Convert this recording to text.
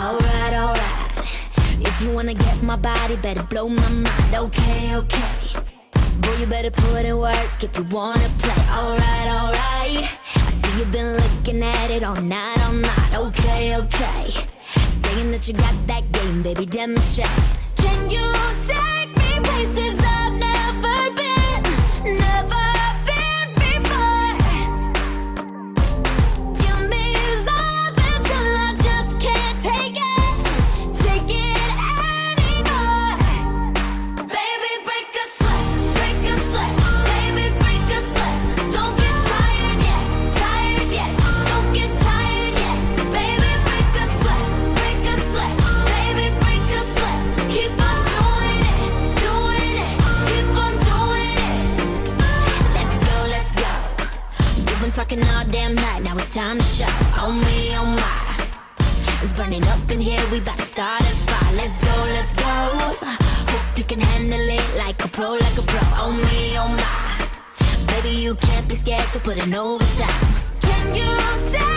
Alright, alright. If you wanna get my body, better blow my mind. Okay, okay. Boy, you better put in work if you wanna play. Alright, alright. I see you've been looking at it all night, all night. Okay, okay. Saying that you got that game, baby, demonstrate. Can you take me places been talking all damn night, now it's time to show. Oh me, oh my. It's burning up in here, we about to start a fire. Let's go, let's go. Hope you can handle it like a pro, like a pro. Oh me, oh my. Baby, you can't be scared, so put in overtime. Can you take